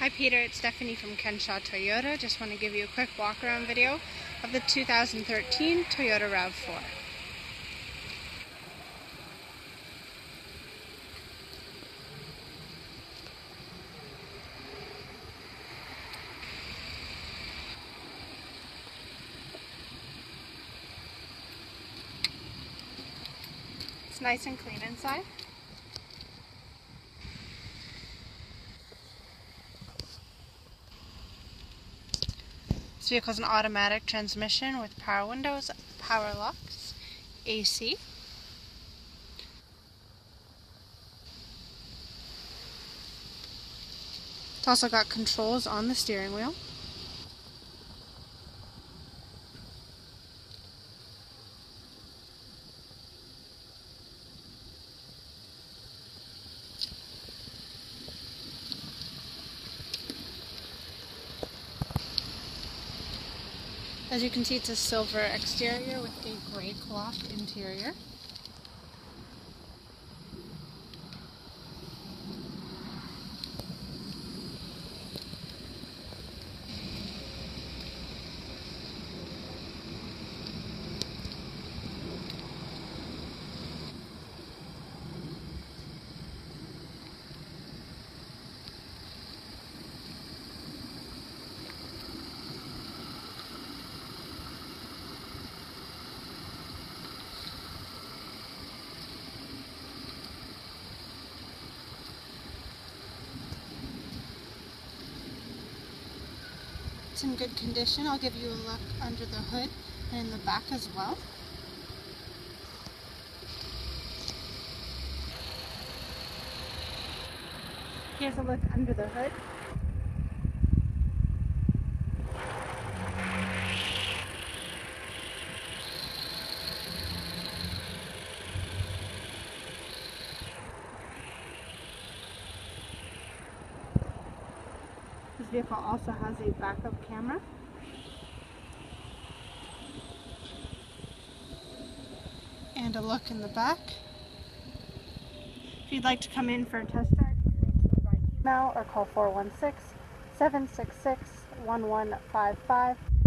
Hi Peter, it's Stephanie from Ken Shaw Toyota. Just want to give you a quick walk around video of the 2013 Toyota RAV4. It's nice and clean inside. This vehicle is an automatic transmission with power windows, power locks, AC. It's also got controls on the steering wheel. As you can see, it's a silver exterior with a gray cloth interior. It's in good condition. I'll give you a look under the hood and in the back as well. Here's a look under the hood. Vehicle also has a backup camera. And a look in the back. If you'd like to come in for a test drive, email or call 416 766 1155